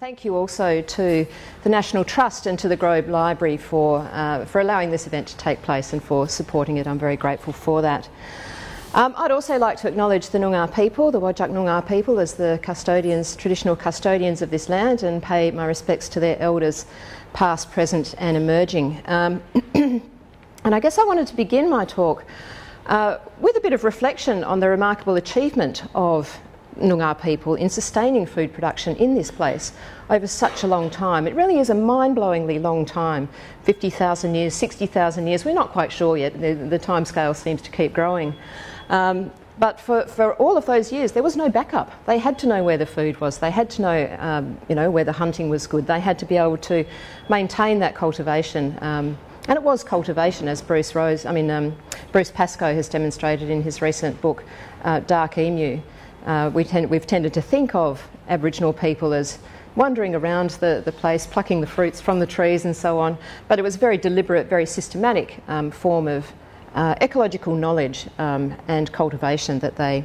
Thank you also to the National Trust and to the Grove Library for, uh, for allowing this event to take place and for supporting it. I'm very grateful for that. Um, I'd also like to acknowledge the Noongar people, the Whadjuk Noongar people, as the custodians, traditional custodians of this land, and pay my respects to their elders, past, present, and emerging. Um, and I guess I wanted to begin my talk uh, with a bit of reflection on the remarkable achievement of Noongar people in sustaining food production in this place over such a long time. It really is a mind blowingly long time 50,000 years, 60,000 years, we're not quite sure yet. The, the time scale seems to keep growing. Um, but for, for all of those years, there was no backup. They had to know where the food was. They had to know, um, you know, where the hunting was good. They had to be able to maintain that cultivation. Um, and it was cultivation, as Bruce Rose, I mean, um, Bruce Pascoe has demonstrated in his recent book, uh, Dark Emu. Uh, we tend, we've tended to think of Aboriginal people as wandering around the, the place, plucking the fruits from the trees and so on, but it was a very deliberate, very systematic um, form of uh, ecological knowledge um, and cultivation that they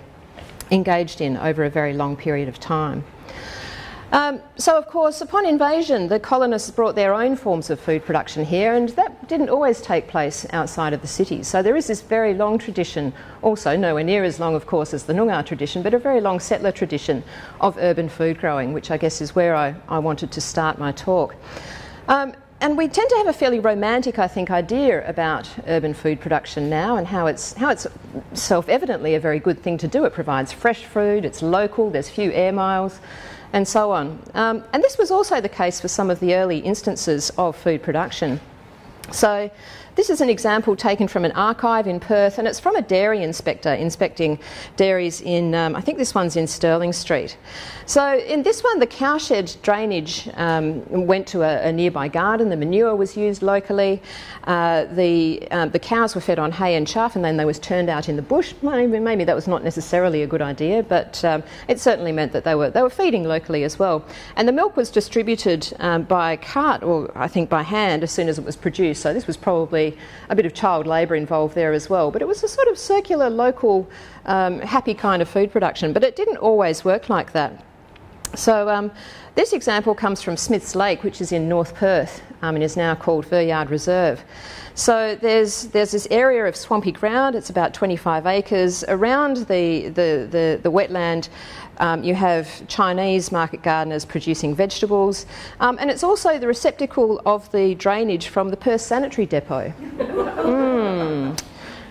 engaged in over a very long period of time. Um, so, of course, upon invasion, the colonists brought their own forms of food production here, and that didn't always take place outside of the cities. So, there is this very long tradition, also nowhere near as long, of course, as the Noongar tradition, but a very long settler tradition of urban food growing, which I guess is where I, I wanted to start my talk. Um, and we tend to have a fairly romantic, I think, idea about urban food production now and how it's, how it's self evidently a very good thing to do. It provides fresh food, it's local, there's few air miles and so on. Um, and this was also the case for some of the early instances of food production. So, this is an example taken from an archive in Perth, and it's from a dairy inspector inspecting dairies in, um, I think this one's in Stirling Street. So, in this one, the cowshed drainage um, went to a, a, nearby garden, the manure was used locally, uh, the, um, the cows were fed on hay and chaff, and then they was turned out in the bush. Maybe, maybe that was not necessarily a good idea, but um, it certainly meant that they were, they were feeding locally as well. And the milk was distributed um, by cart, or I think by hand, as soon as it was produced. So, this was probably a bit of child labour involved there as well. But it was a sort of circular, local, um, happy kind of food production. But it didn't always work like that. So um, this example comes from Smiths Lake, which is in North Perth um, and is now called Veryard Reserve. So there's there's this area of swampy ground. It's about 25 acres around the the the, the wetland. Um, you have Chinese market gardeners producing vegetables, um, and it's also the receptacle of the drainage from the Perth Sanitary Depot. mm,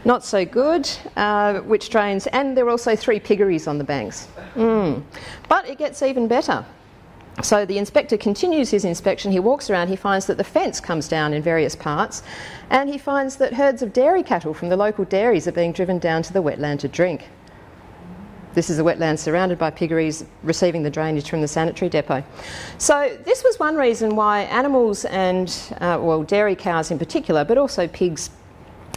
not so good, uh, which drains, and there are also three piggeries on the banks. Mm. But it gets even better. So the inspector continues his inspection. He walks around, he finds that the fence comes down in various parts, and he finds that herds of dairy cattle from the local dairies are being driven down to the wetland to drink. This is a wetland surrounded by piggeries receiving the drainage from the sanitary depot. So, this was one reason why animals and, uh, well, dairy cows in particular, but also pigs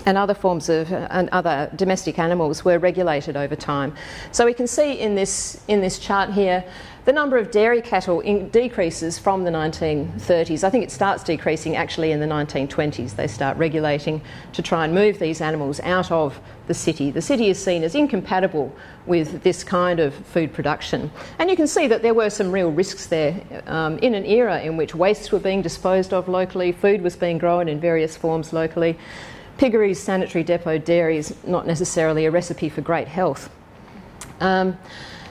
and other forms of uh, and other domestic animals were regulated over time. So we can see in this in this chart here the number of dairy cattle in, decreases from the 1930s. I think it starts decreasing actually in the 1920s. They start regulating to try and move these animals out of the city. The city is seen as incompatible with this kind of food production. And you can see that there were some real risks there um, in an era in which wastes were being disposed of locally, food was being grown in various forms locally. Piggeries, sanitary depot, dairies, not necessarily a recipe for great health. Um,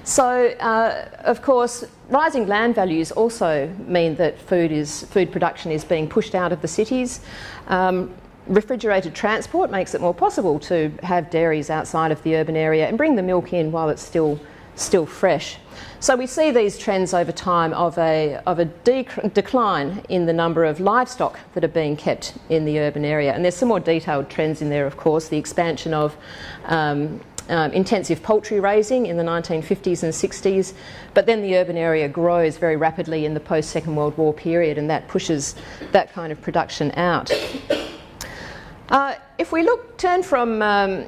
so, uh, of course, rising land values also mean that food is food production is being pushed out of the cities. Um, refrigerated transport makes it more possible to have dairies outside of the urban area and bring the milk in while it's still still fresh. So we see these trends over time of a, of a dec- decline in the number of livestock that are being kept in the urban area. And there's some more detailed trends in there, of course, the expansion of um, um, intensive poultry raising in the 1950s and 60s, but then the urban area grows very rapidly in the post Second World War period, and that pushes that kind of production out. Uh, if we look, turn from um,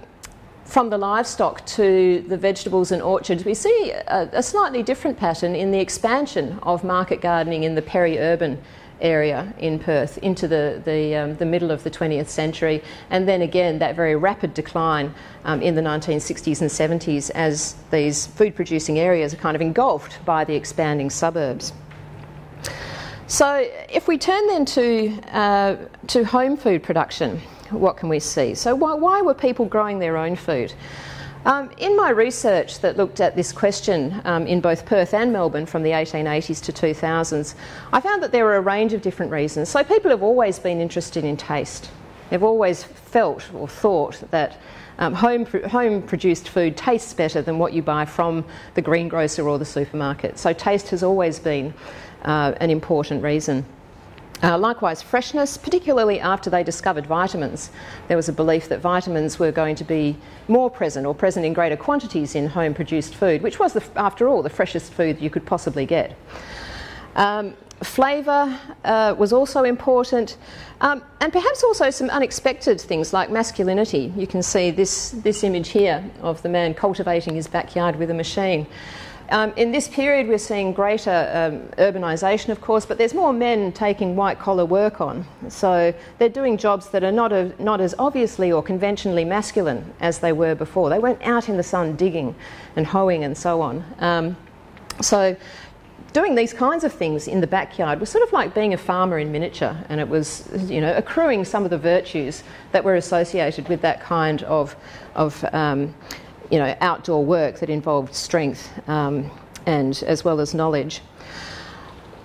from the livestock to the vegetables and orchards, we see a, a, slightly different pattern in the expansion of market gardening in the peri-urban area in Perth into the, the, um, the middle of the 20th century, and then again that very rapid decline um, in the 1960s and 70s as these food producing areas are kind of engulfed by the expanding suburbs. So, if we turn then to, uh, to home food production, what can we see? So, why, why were people growing their own food? Um, in my research that looked at this question um, in both Perth and Melbourne from the 1880s to 2000s, I found that there were a range of different reasons. So, people have always been interested in taste. They've always felt or thought that um, home, home produced food tastes better than what you buy from the greengrocer or the supermarket. So, taste has always been uh, an important reason. Uh, likewise, freshness, particularly after they discovered vitamins. There was a belief that vitamins were going to be more present or present in greater quantities in home produced food, which was, the, after all, the freshest food you could possibly get. Um, flavour uh, was also important, um, and perhaps also some unexpected things like masculinity. You can see this, this image here of the man cultivating his backyard with a machine. Um, in this period, we're seeing greater um, urbanisation, of course, but there's more men taking white collar work on. So they're doing jobs that are not, a, not as obviously or conventionally masculine as they were before. They weren't out in the sun digging and hoeing and so on. Um, so doing these kinds of things in the backyard was sort of like being a farmer in miniature, and it was, you know, accruing some of the virtues that were associated with that kind of, of um, you know, outdoor work that involved strength um, and as well as knowledge.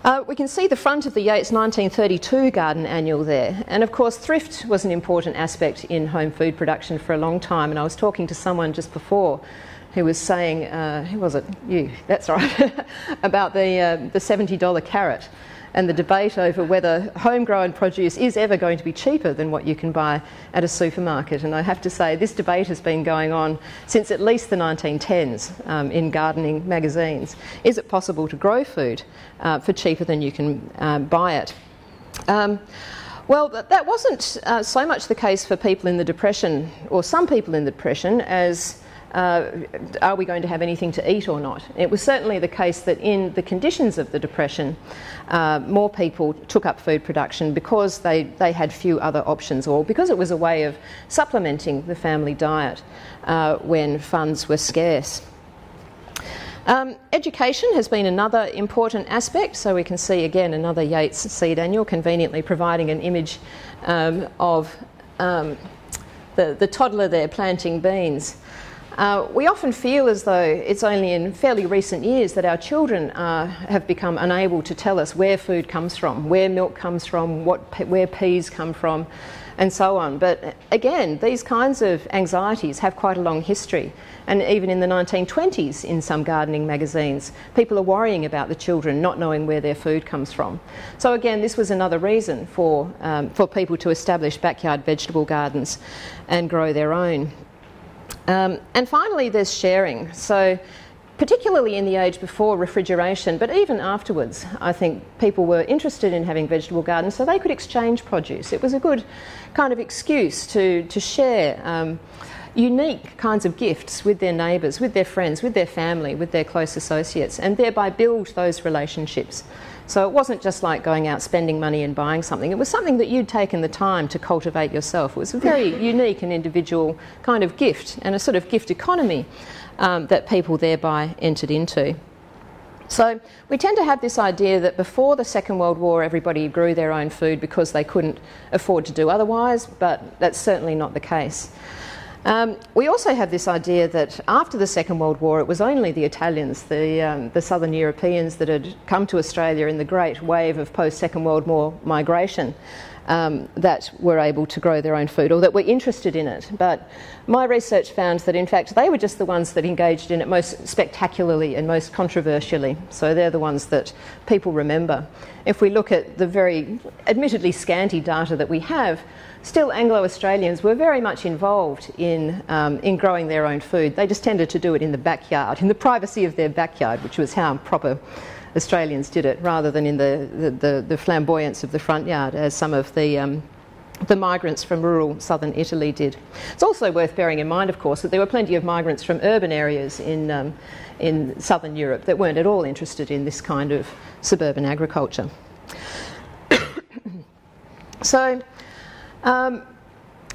Uh, we can see the front of the Yates 1932 garden annual there, and of course, thrift was an important aspect in home food production for a long time. And I was talking to someone just before who was saying, uh, who was it? You, that's right, about the, uh, the $70 carrot and the debate over whether homegrown produce is ever going to be cheaper than what you can buy at a supermarket. And I have to say, this debate has been going on since at least the 1910s um, in gardening magazines. Is it possible to grow food uh, for cheaper than you can um, buy it? Um, well, that wasn't uh, so much the case for people in the Depression, or some people in the Depression, as uh, are we going to have anything to eat or not? It was certainly the case that in the conditions of the Depression, uh, more people took up food production because they, they had few other options or because it was a way of supplementing the family diet uh, when funds were scarce. Um, education has been another important aspect, so we can see again another Yates seed annual conveniently providing an image um, of um, the, the toddler there planting beans. Uh, we often feel as though it's only in fairly recent years that our children uh, have become unable to tell us where food comes from, where milk comes from, what, where peas come from, and so on. But again, these kinds of anxieties have quite a long history. And even in the 1920s, in some gardening magazines, people are worrying about the children not knowing where their food comes from. So, again, this was another reason for, um, for people to establish backyard vegetable gardens and grow their own. Um, and finally, there's sharing. So, particularly in the age before refrigeration, but even afterwards, I think people were interested in having vegetable gardens so they could exchange produce. It was a good kind of excuse to, to share um, unique kinds of gifts with their neighbours, with their friends, with their family, with their close associates, and thereby build those relationships. So it wasn't just like going out spending money and buying something, it was something that you'd taken the time to cultivate yourself. It was a very unique and individual kind of gift and a sort of gift economy um, that people thereby entered into. So we tend to have this idea that before the Second World War everybody grew their own food because they couldn't afford to do otherwise, but that's certainly not the case. Um, we also have this idea that after the Second World War, it was only the Italians, the, um, the southern Europeans, that had come to Australia in the great wave of post Second World War migration. Um, that were able to grow their own food or that were interested in it. But my research found that, in fact, they were just the ones that engaged in it most spectacularly and most controversially. So they're the ones that people remember. If we look at the very admittedly scanty data that we have, still Anglo Australians were very much involved in, um, in growing their own food. They just tended to do it in the backyard, in the privacy of their backyard, which was how proper Australians did it, rather than in the, the, the, the flamboyance of the front yard, as some of the um, the migrants from rural southern Italy did. It's also worth bearing in mind, of course, that there were plenty of migrants from urban areas in, um, in southern Europe that weren't at all interested in this kind of suburban agriculture. so, um,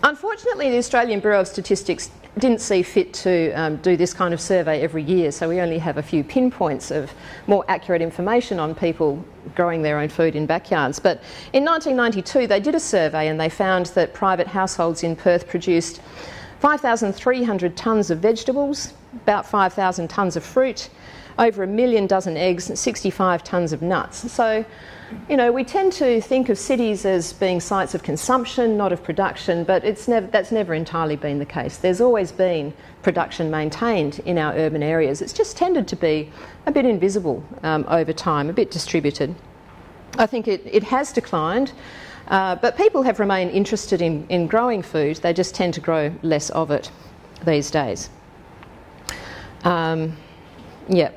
unfortunately, the Australian Bureau of Statistics didn't see fit to um, do this kind of survey every year, so we only have a few pinpoints of more accurate information on people growing their own food in backyards. But in 1992, they did a survey and they found that private households in Perth produced 5,300 tonnes of vegetables, about 5,000 tonnes of fruit, over a million dozen eggs, and 65 tonnes of nuts. So, you know, we tend to think of cities as being sites of consumption, not of production, but it's never, that's never entirely been the case. There's always been production maintained in our urban areas. It's just tended to be a bit invisible um, over time, a bit distributed. I think it, it has declined. Uh, but people have remained interested in, in growing food, they just tend to grow less of it these days. Um, yeah.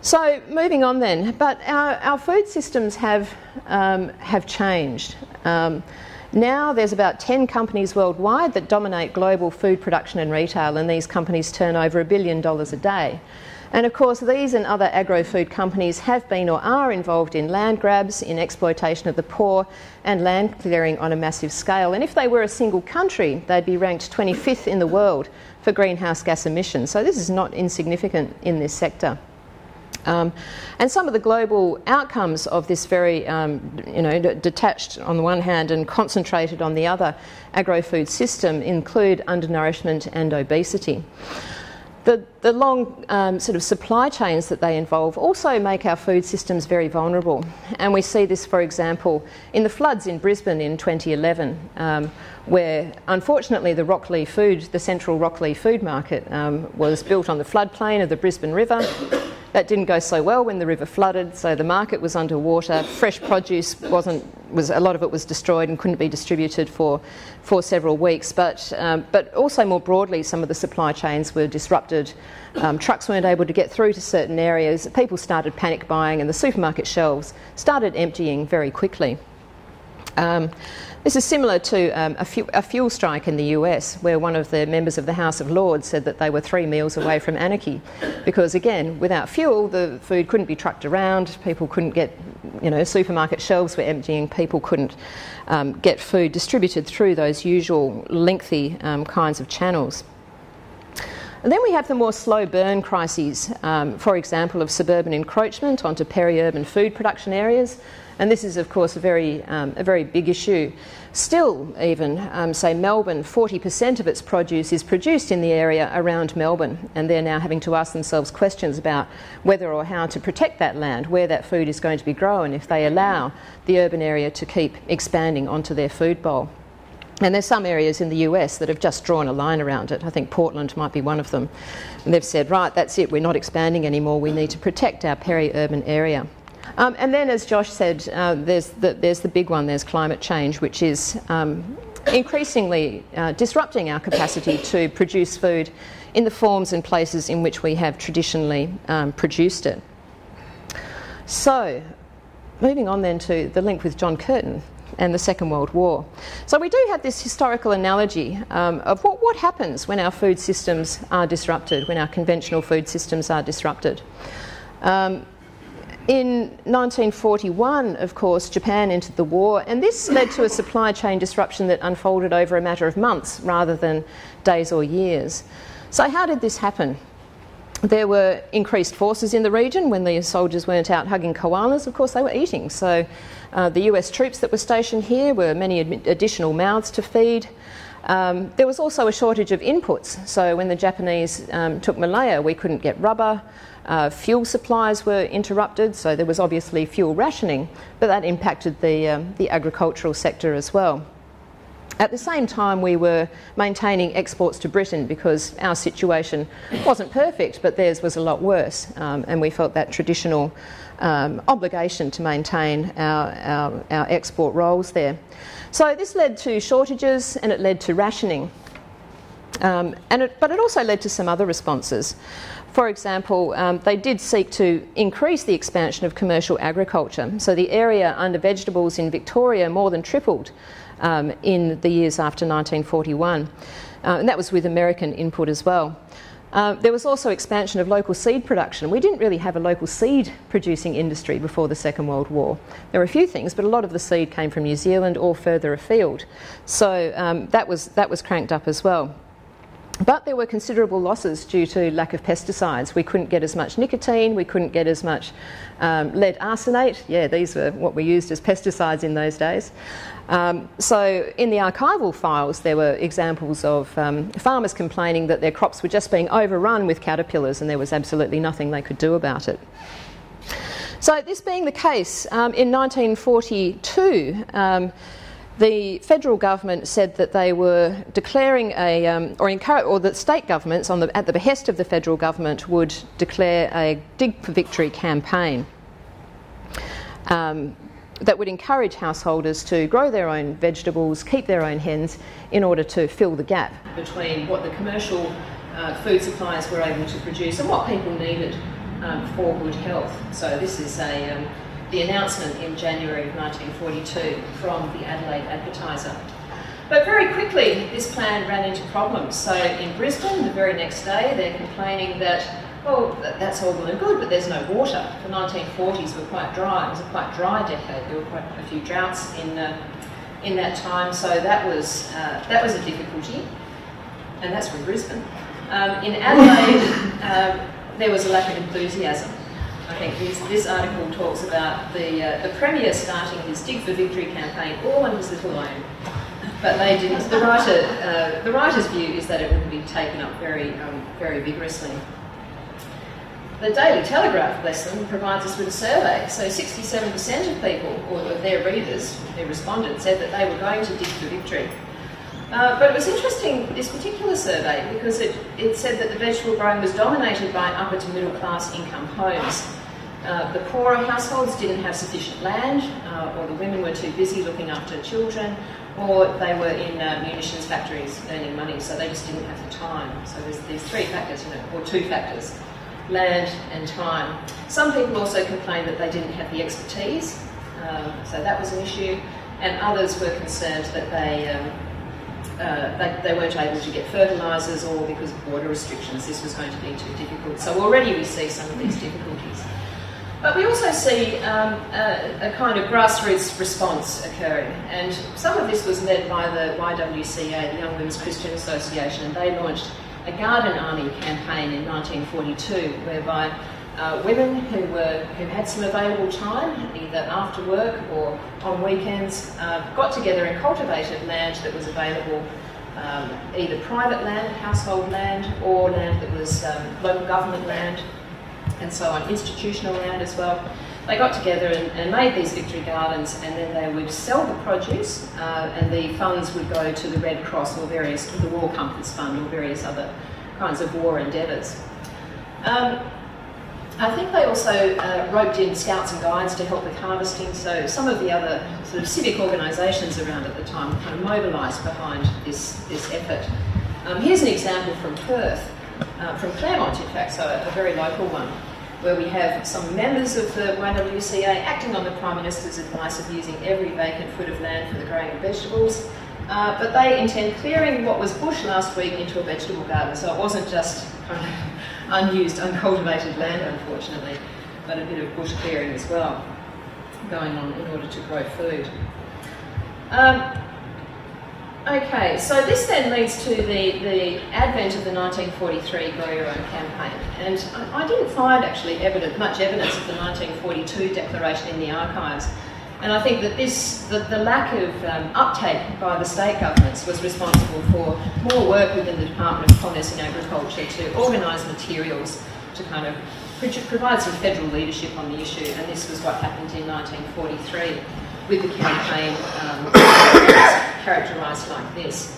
So moving on then, but our, our food systems have, um, have changed. Um, now there's about 10 companies worldwide that dominate global food production and retail, and these companies turn over a billion dollars a day. And of course, these and other agro food companies have been or are involved in land grabs, in exploitation of the poor, and land clearing on a massive scale. And if they were a single country, they'd be ranked 25th in the world for greenhouse gas emissions. So this is not insignificant in this sector. Um, and some of the global outcomes of this very, um, you know, detached on the one hand and concentrated on the other agro food system include undernourishment and obesity. The, the long um, sort of supply chains that they involve also make our food systems very vulnerable. And we see this, for example, in the floods in Brisbane in 2011, um, where unfortunately the Rocklea food, the central Rocklea food market, um, was built on the floodplain of the Brisbane River. That didn't go so well when the river flooded, so the market was underwater. Fresh produce wasn't was a lot of it was destroyed and couldn't be distributed for for several weeks. But um, but also more broadly, some of the supply chains were disrupted. Um, trucks weren't able to get through to certain areas. People started panic buying, and the supermarket shelves started emptying very quickly. Um, this is similar to um, a, fu- a, fuel strike in the US, where one of the members of the House of Lords said that they were three meals away from anarchy. Because, again, without fuel, the food couldn't be trucked around, people couldn't get, you know, supermarket shelves were emptying, people couldn't um, get food distributed through those usual lengthy um, kinds of channels. And then we have the more slow burn crises, um, for example, of suburban encroachment onto peri urban food production areas and this is, of course, a very, um, a very big issue. Still, even, um, say, Melbourne, 40% of its produce is produced in the area around Melbourne, and they're now having to ask themselves questions about whether or how to protect that land, where that food is going to be grown, if they allow the urban area to keep expanding onto their food bowl. And there's some areas in the US that have just drawn a line around it. I think Portland might be one of them. And they've said, right, that's it, we're not expanding anymore, we need to protect our peri urban area. Um, and then, as Josh said, uh, there's, the, there's the big one there's climate change, which is um, increasingly uh, disrupting our capacity to produce food in the forms and places in which we have traditionally um, produced it. So, moving on then to the link with John Curtin and the Second World War. So, we do have this historical analogy um, of what, what happens when our food systems are disrupted, when our conventional food systems are disrupted. Um, in 1941, of course, Japan entered the war, and this led to a supply chain disruption that unfolded over a matter of months rather than days or years. So, how did this happen? There were increased forces in the region when the soldiers weren't out hugging koalas, of course, they were eating. So, uh, the US troops that were stationed here were many ad- additional mouths to feed. Um, there was also a shortage of inputs. So, when the Japanese um, took Malaya, we couldn't get rubber. Uh, fuel supplies were interrupted, so there was obviously fuel rationing, but that impacted the, um, the agricultural sector as well. At the same time, we were maintaining exports to Britain because our situation wasn't perfect, but theirs was a lot worse, um, and we felt that traditional um, obligation to maintain our, our, our export roles there. So this led to shortages and it led to rationing. Um, and it, but it also led to some other responses. For example, um, they did seek to increase the expansion of commercial agriculture. So the area under vegetables in Victoria more than tripled um, in the years after 1941. Uh, and that was with American input as well. Uh, there was also expansion of local seed production. We didn't really have a local seed producing industry before the Second World War. There were a few things, but a lot of the seed came from New Zealand or further afield. So um, that, was, that was cranked up as well. But there were considerable losses due to lack of pesticides. We couldn't get as much nicotine, we couldn't get as much um, lead arsenate. Yeah, these were what we used as pesticides in those days. Um, so, in the archival files, there were examples of um, farmers complaining that their crops were just being overrun with caterpillars and there was absolutely nothing they could do about it. So, this being the case, um, in 1942, um, the federal government said that they were declaring a, um, or, or that state governments, the, at the behest of the federal government, would declare a Dig for Victory campaign um, that would encourage householders to grow their own vegetables, keep their own hens, in order to fill the gap between what the commercial uh, food suppliers were able to produce and what people needed um, for good health. So this is a um, the announcement in January of 1942 from the Adelaide Advertiser. But very quickly, this plan ran into problems. So in Brisbane, the very next day, they're complaining that, well, that's all well and good, but there's no water. The 1940s were quite dry. It was a quite dry decade. There were quite a few droughts in, uh, in that time, so that was, uh, that was a difficulty. And that's from Brisbane. Um, in Adelaide, um, there was a lack of enthusiasm. I think this, this article talks about the, uh, the Premier starting his Dig for Victory campaign all on his little own. But they didn't. The writer, uh, the writer's view is that it would be taken up very, um, very vigorously. The Daily Telegraph, lesson provides us with a survey. So 67% of people, or their readers, their respondents, said that they were going to dig for victory. Uh, but it was interesting, this particular survey, because it, it said that the vegetable growing was dominated by upper to middle class income homes. Uh, the poorer households didn't have sufficient land, uh, or the women were too busy looking after children, or they were in uh, munitions factories earning money, so they just didn't have the time. So there's these three factors, you know, or two factors land and time. Some people also complained that they didn't have the expertise, um, so that was an issue, and others were concerned that they, um, uh, they, they, weren't able to get fertilisers or because of water restrictions, this was going to be too difficult. So already we see some of these difficulties. But we also see um, a, a, kind of grassroots response occurring, and some of this was led by the YWCA, the Young Women's Christian Association, and they launched a Garden Army campaign in 1942, whereby uh, women who were who had some available time, either after work or on weekends, uh, got together and cultivated land that was available, um, either private land, household land, or land that was um, local government land and so on, institutional land as well. They got together and, and made these victory gardens and then they would sell the produce uh, and the funds would go to the Red Cross or various, the War Comforts Fund or various other kinds of war endeavours. Um, I think they also uh, roped in scouts and guides to help with harvesting, so some of the other sort of civic organisations around at the time kind of mobilised behind this, this effort. Um, here's an example from Perth, uh, from Claremont in fact, so a, a very local one where we have some members of the YWCA acting on the Prime Minister's advice of using every vacant foot of land for the growing of vegetables. Uh, but they intend clearing what was bush last week into a vegetable garden, so it wasn't just unused, uncultivated land, unfortunately, but a bit of bush clearing as well going on in order to grow food. Um, Okay, so this then leads to the, the advent of the 1943 Grow Your Own campaign. And I, I didn't find actually evident, much evidence of the 1942 declaration in the archives. And I think that this, the, the lack of um, uptake by the state governments was responsible for more work within the Department of Commerce and Agriculture to organise materials to kind of provide some federal leadership on the issue. And this was what happened in 1943 with the campaign um, characterised like this.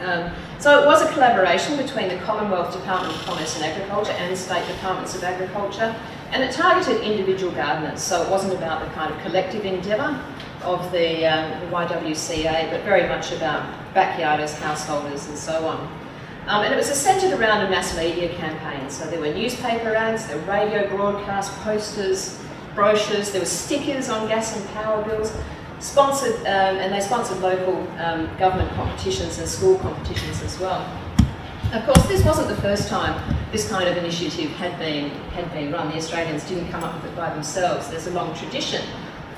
Um, so it was a collaboration between the Commonwealth Department of Commerce and Agriculture and State Departments of Agriculture, and it targeted individual gardeners, so it wasn't about the kind of collective endeavour of the, um, the, YWCA, but very much about backyarders, householders, and so on. Um, and it was centred around a mass media campaign, so there were newspaper ads, there were radio broadcasts, posters, brochures, there were stickers on gas and power bills, sponsored, um, and they sponsored local um, government competitions and school competitions as well. Of course, this wasn't the first time this kind of initiative had been, had been run. The Australians didn't come up with it by themselves. There's a long tradition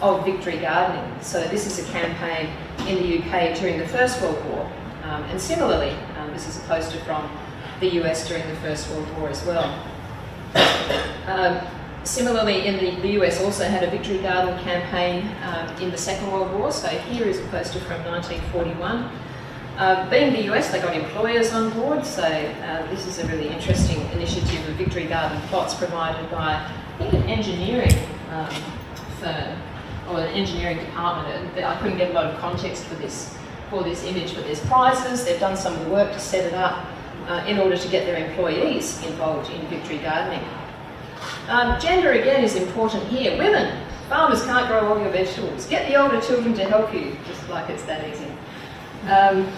of victory gardening. So this is a campaign in the UK during the First World War. Um, and similarly, um, this is a poster from the US during the First World War as well. Similarly, in the, the, US also had a Victory Garden campaign um, in the Second World War. So here is a poster from 1941. Uh, being the US, they got employers on board, so uh, this is a really interesting initiative of Victory Garden plots provided by, I think, an engineering um, firm or an engineering department. I couldn't get a lot of context for this for this image, but there's prizes. They've done some of the work to set it up uh, in order to get their employees involved in victory gardening. Um, gender again is important here. Women, farmers can't grow all your vegetables. Get the older children to help you, just like it's that easy. Um,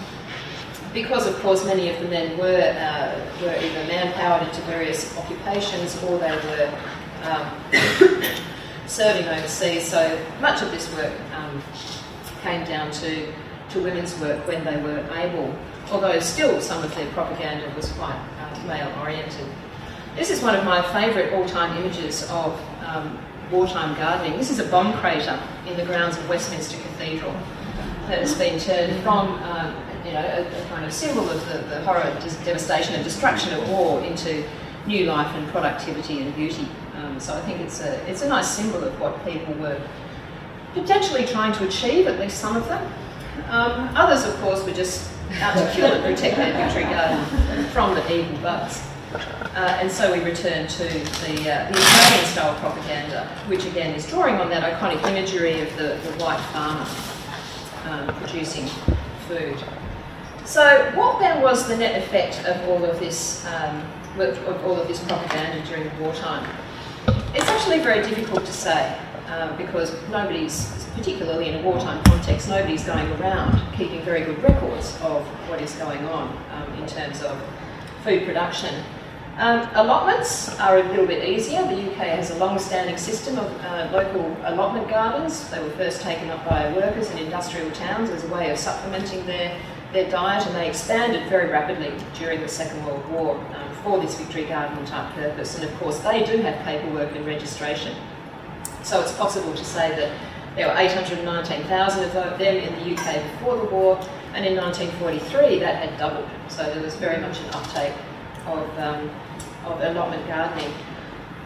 because of course many of the men were, uh, were either manpowered into various occupations or they were um, serving overseas, so much of this work um, came down to, to women's work when they were able, although still some of their propaganda was quite uh, male oriented. This is one of my favourite all-time images of um, wartime gardening. This is a bomb crater in the grounds of Westminster Cathedral that has been turned from um, you know, a, a, kind of symbol of the, the horror, devastation and destruction of war into new life and productivity and beauty. Um, so I think it's a, it's a nice symbol of what people were potentially trying to achieve, at least some of them. Um, others, of course, were just out to kill and protect their victory garden from the evil bugs. Uh, and so we return to the, uh, the Italian style propaganda, which again is drawing on that iconic imagery of the, the white farmer um, producing food. So what then was the net effect of all of this, um, of all of this propaganda during the wartime? It's actually very difficult to say uh, because nobody's, particularly in a wartime context, nobody's going around keeping very good records of what is going on um, in terms of food production. Um, allotments are a little bit easier. The UK has a long-standing system of uh, local allotment gardens. They were first taken up by workers in industrial towns as a way of supplementing their, their diet and they expanded very rapidly during the Second World War um, for this victory garden type purpose. And of course they do have paperwork and registration. So it's possible to say that there were 819,000 of them in the UK before the war and in 1943 that had doubled. So there was very much an uptake of, um, of allotment gardening.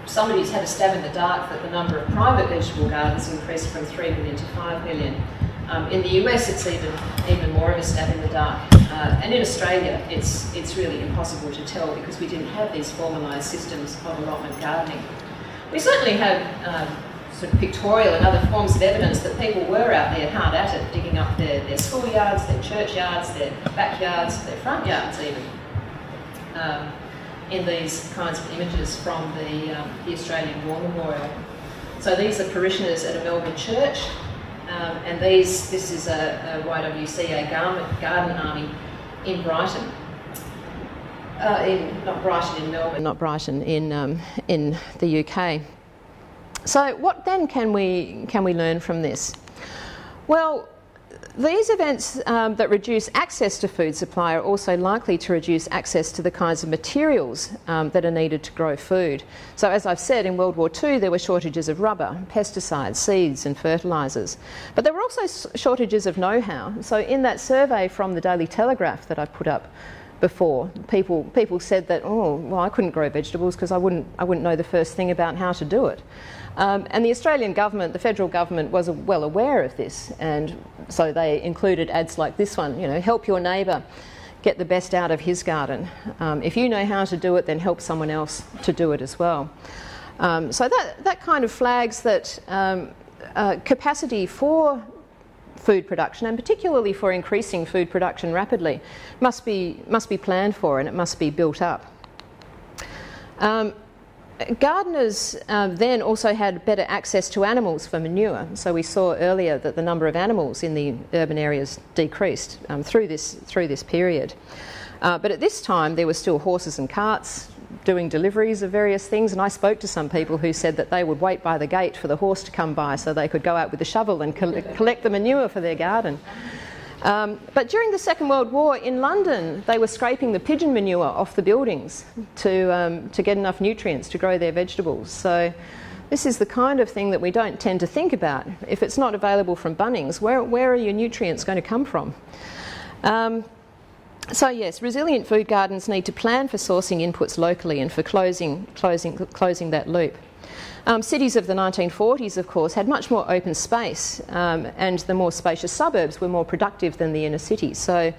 Somebody's had a stab in the dark that the number of private vegetable gardens increased from 3 million to 5 million. Um, in the US, it's even, even more of a stab in the dark. Uh, and in Australia, it's, it's really impossible to tell because we didn't have these formalised systems of allotment gardening. We certainly have um, sort of pictorial and other forms of evidence that people were out there hard at it, digging up their, their schoolyards, their churchyards, their backyards, their front yards even um, in these kinds of images from the, um, the Australian War Memorial. So these are parishioners at a Melbourne church, um, and these, this is a, a YWCA garment, garden army in Brighton. Uh, in, not Brighton in Melbourne. Not Brighton in, um, in the UK. So what then can we, can we learn from this? Well, these events um, that reduce access to food supply are also likely to reduce access to the kinds of materials um, that are needed to grow food. So, as I've said, in World War II there were shortages of rubber, pesticides, seeds, and fertilisers. But there were also shortages of know how. So, in that survey from the Daily Telegraph that I put up, before. People, people said that, oh, well, I couldn't grow vegetables because I wouldn't, I wouldn't know the first thing about how to do it. Um, and the Australian government, the federal government, was well aware of this, and so they included ads like this one. You know, help your neighbour get the best out of his garden. Um, if you know how to do it, then help someone else to do it as well. Um, so that that kind of flags that um, uh, capacity for food production, and particularly for increasing food production rapidly, must be must be planned for and it must be built up. Um, Gardeners uh, then also had better access to animals for manure. So we saw earlier that the number of animals in the urban areas decreased um, through, this, through this period. Uh, but at this time, there were still horses and carts doing deliveries of various things, and I spoke to some people who said that they would wait by the gate for the horse to come by so they could go out with a shovel and collect the manure for their garden. Um, but during the Second World War in London, they were scraping the pigeon manure off the buildings to, um, to get enough nutrients to grow their vegetables. So, this is the kind of thing that we don't tend to think about. If it's not available from Bunnings, where, where are your nutrients going to come from? Um, so yes, resilient food gardens need to plan for sourcing inputs locally and for closing, closing, closing that loop. Um, cities of the 1940s, of course, had much more open space, um, and the more spacious suburbs were more productive than the inner city. So,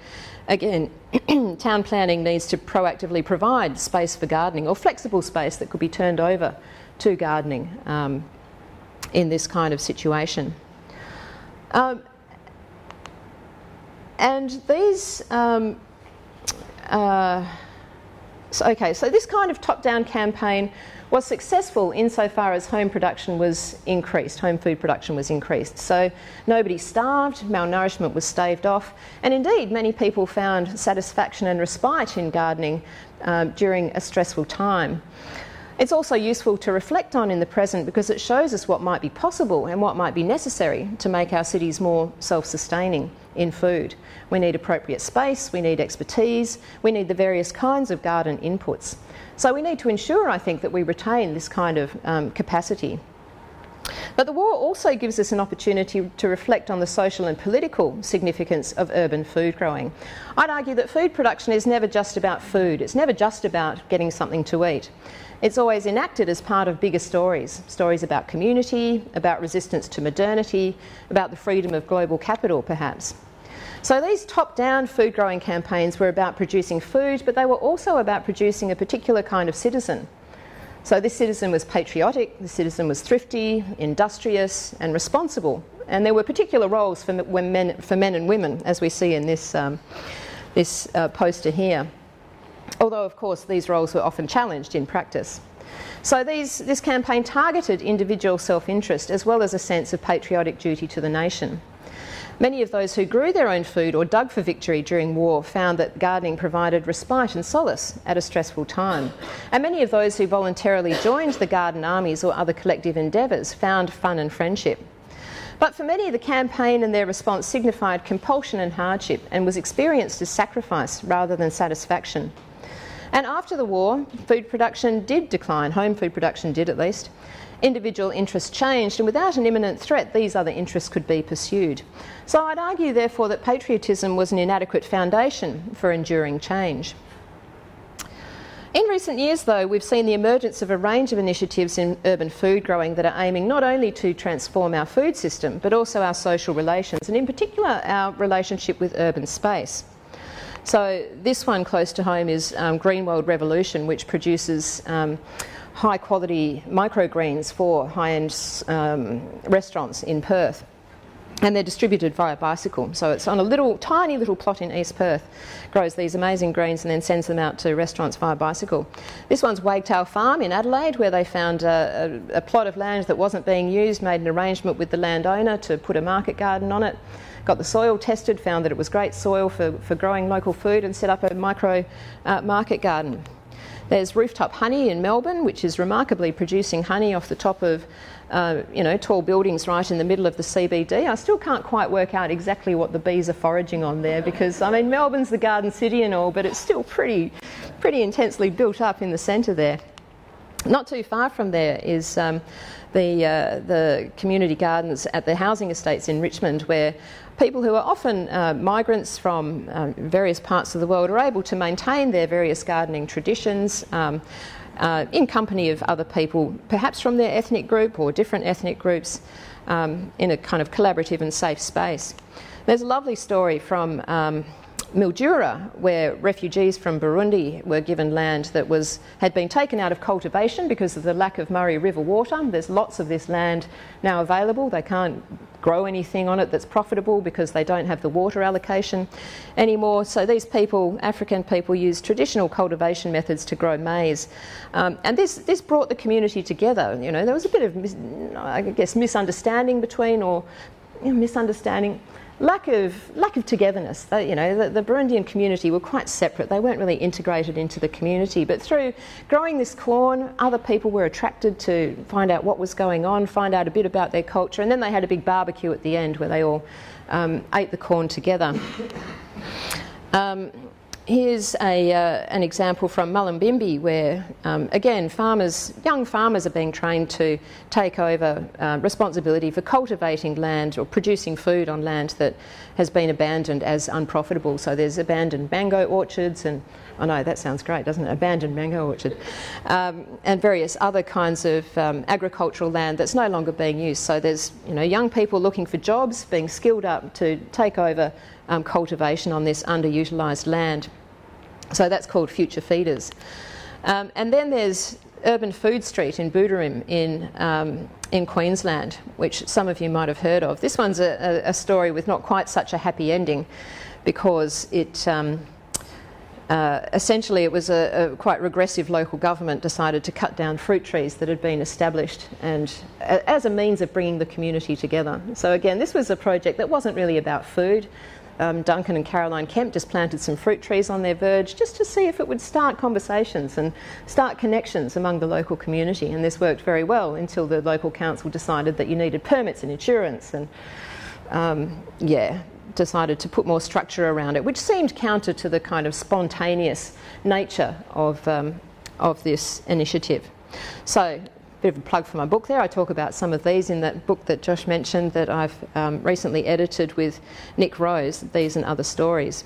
again, town planning needs to proactively provide space for gardening or flexible space that could be turned over to gardening um, in this kind of situation. Um, and these um, uh, so, okay, so this kind of top down campaign was successful insofar as home production was increased, home food production was increased. So nobody starved, malnourishment was staved off, and indeed many people found satisfaction and respite in gardening uh, during a stressful time. It's also useful to reflect on in the present because it shows us what might be possible and what might be necessary to make our cities more self sustaining in food. We need appropriate space, we need expertise, we need the various kinds of garden inputs. So we need to ensure, I think, that we retain this kind of um, capacity. But the war also gives us an opportunity to reflect on the social and political significance of urban food growing. I'd argue that food production is never just about food, it's never just about getting something to eat. It's always enacted as part of bigger stories stories about community, about resistance to modernity, about the freedom of global capital, perhaps. So these top down food growing campaigns were about producing food, but they were also about producing a particular kind of citizen. So this citizen was patriotic, the citizen was thrifty, industrious, and responsible. And there were particular roles for men, for men and women, as we see in this, um, this uh, poster here. Although, of course, these roles were often challenged in practice. So these, this campaign targeted individual self interest as well as a sense of patriotic duty to the nation. Many of those who grew their own food or dug for victory during war found that gardening provided respite and solace at a stressful time. And many of those who voluntarily joined the garden armies or other collective endeavours found fun and friendship. But for many, the campaign and their response signified compulsion and hardship and was experienced as sacrifice rather than satisfaction. And after the war, food production did decline, home food production did at least individual interests changed, and without an imminent threat, these other interests could be pursued. So I'd argue, therefore, that patriotism was an inadequate foundation for enduring change. In recent years, though, we've seen the emergence of a range of initiatives in urban food growing that are aiming not only to transform our food system, but also our social relations, and in particular, our relationship with urban space. So, this one close to home is um, Green World Revolution, which produces um, high quality microgreens for high end um, restaurants in Perth. And they're distributed via bicycle. So it's on a little, tiny little plot in East Perth, grows these amazing greens and then sends them out to restaurants via bicycle. This one's Wagtail Farm in Adelaide, where they found a, a, a plot of land that wasn't being used, made an arrangement with the landowner to put a market garden on it got the soil tested, found that it was great soil for, for growing local food, and set up a micro uh, market garden. There's Rooftop Honey in Melbourne, which is remarkably producing honey off the top of uh, you know, tall buildings right in the middle of the CBD. I still can't quite work out exactly what the bees are foraging on there because, I mean, Melbourne's the garden city and all, but it's still pretty, pretty intensely built up in the centre there. Not too far from there is um, the, uh, the community gardens at the housing estates in Richmond, where people who are often uh, migrants from uh, various parts of the world are able to maintain their various gardening traditions. Um, uh, in company of other people, perhaps from their ethnic group or different ethnic groups, um, in a kind of collaborative and safe space. There's a lovely story from um, Mildura, where refugees from Burundi were given land that was, had been taken out of cultivation because of the lack of Murray River water. There's lots of this land now available. They can't grow anything on it that's profitable because they don't have the water allocation anymore. So these people, African people, use traditional cultivation methods to grow maize. Um, and this, this brought the community together. You know, there was a bit of, I guess, misunderstanding between or you know, misunderstanding lack of lack of togetherness. They, you know, the, the, Burundian community were quite separate. They weren't really integrated into the community. But through growing this corn, other people were attracted to find out what was going on, find out a bit about their culture, and then they had a big barbecue at the end where they all um, ate the corn together. Um, here's a, uh, an example from Mullumbimby where, um, again, farmers, young farmers are being trained to take over uh, responsibility for cultivating land or producing food on land that has been abandoned as unprofitable. So there's abandoned mango orchards and, I know that sounds great, doesn't it? Abandoned mango orchard. Um, and various other kinds of um, agricultural land that's no longer being used. So there's, you know, young people looking for jobs, being skilled up to take over um, cultivation on this underutilised land. So that's called Future Feeders. Um, and then there's Urban Food Street in Buderim in, um, in Queensland, which some of you might have heard of. This one's a, a story with not quite such a happy ending because it. Uh, essentially, it was a, a, quite regressive local government decided to cut down fruit trees that had been established and as a means of bringing the community together. So, again, this was a project that wasn't really about food um, Duncan and Caroline Kemp just planted some fruit trees on their verge just to see if it would start conversations and start connections among the local community. And this worked very well until the local council decided that you needed permits and insurance and, um, yeah, decided to put more structure around it, which seemed counter to the kind of spontaneous nature of, um, of this initiative. So bit of a plug for my book there. I talk about some of these in that book that Josh mentioned that I've um, recently edited with Nick Rose, These and Other Stories.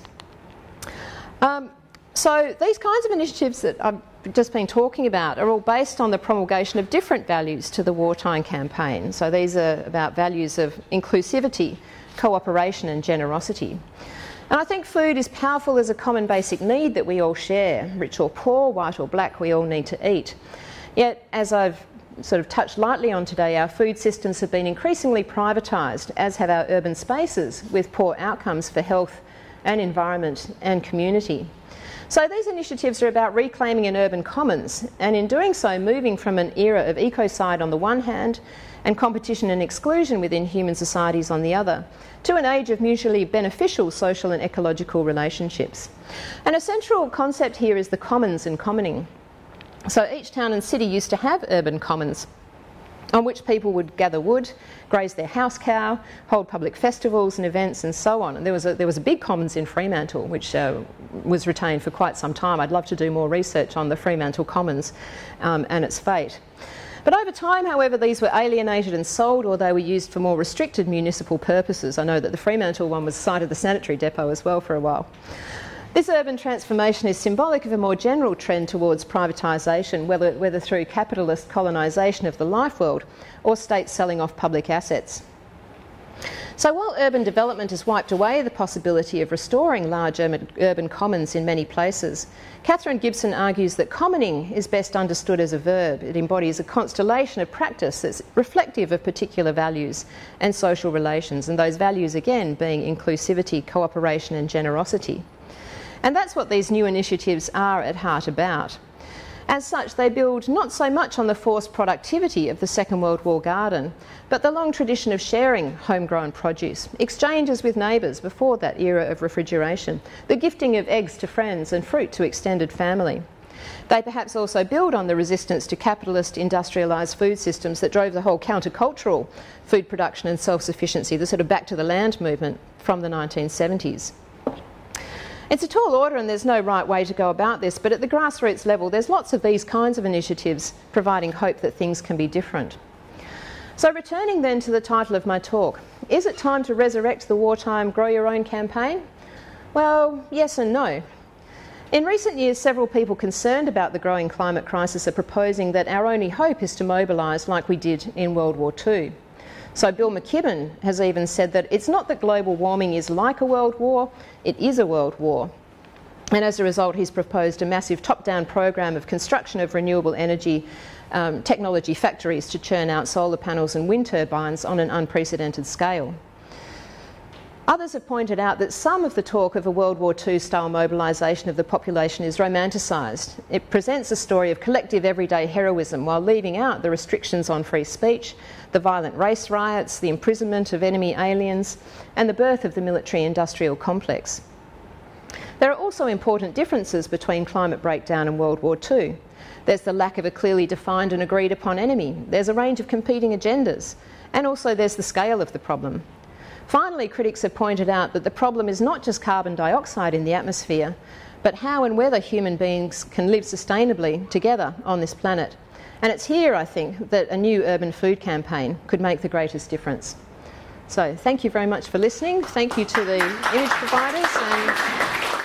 Um, so these kinds of initiatives that I've just been talking about are all based on the promulgation of different values to the wartime campaign. So these are about values of inclusivity, cooperation and generosity. And I think food is powerful as a common basic need that we all share. Rich or poor, white or black, we all need to eat. Yet, as I've sort of touched lightly on today, our food systems have been increasingly privatised, as have our urban spaces, with poor outcomes for health and environment and community. So these initiatives are about reclaiming an urban commons, and in doing so, moving from an era of ecocide on the one hand and competition and exclusion within human societies on the other, to an age of mutually beneficial social and ecological relationships. And a central concept here is the commons and commoning. So each town and city used to have urban commons on which people would gather wood, graze their house cow, hold public festivals and events, and so on. And there was a, there was a big commons in Fremantle, which uh, was retained for quite some time. I'd love to do more research on the Fremantle Commons um, and its fate. But over time, however, these were alienated and sold, or they were used for more restricted municipal purposes. I know that the Fremantle one was site of the sanitary depot as well for a while. This urban transformation is symbolic of a more general trend towards privatisation, whether, whether through capitalist colonisation of the life world or states selling off public assets. So while urban development has wiped away the possibility of restoring large urban commons in many places, Katherine Gibson argues that commoning is best understood as a verb. It embodies a constellation of practice that's reflective of particular values and social relations, and those values again being inclusivity, cooperation and generosity. And that's what these new initiatives are at heart about. As such, they build not so much on the forced productivity of the Second World War garden, but the long tradition of sharing homegrown produce, exchanges with neighbours before that era of refrigeration, the gifting of eggs to friends and fruit to extended family. They perhaps also build on the resistance to capitalist industrialised food systems that drove the whole countercultural food production and self sufficiency, the sort of back to the land movement from the 1970s. It's a tall order and there's no right way to go about this, but at the grassroots level, there's lots of these kinds of initiatives providing hope that things can be different. So, returning then to the title of my talk, is it time to resurrect the wartime Grow Your Own campaign? Well, yes and no. In recent years, several people concerned about the growing climate crisis are proposing that our only hope is to mobilise like we did in World War II. So Bill McKibben has even said that it's not that global warming is like a world war, it is a world war. And as a result, he's proposed a massive top down program of construction of renewable energy um, technology factories to churn out solar panels and wind turbines on an unprecedented scale. Others have pointed out that some of the talk of a World War II style mobilisation of the population is romanticised. It presents a story of collective everyday heroism while leaving out the restrictions on free speech, the violent race riots, the imprisonment of enemy aliens, and the birth of the military industrial complex. There are also important differences between climate breakdown and World War II. There's the lack of a clearly defined and agreed upon enemy, there's a range of competing agendas, and also there's the scale of the problem. Finally, critics have pointed out that the problem is not just carbon dioxide in the atmosphere, but how and whether human beings can live sustainably together on this planet. And it's here, I think, that a new urban food campaign could make the greatest difference. So, thank you very much for listening. Thank you to the image providers.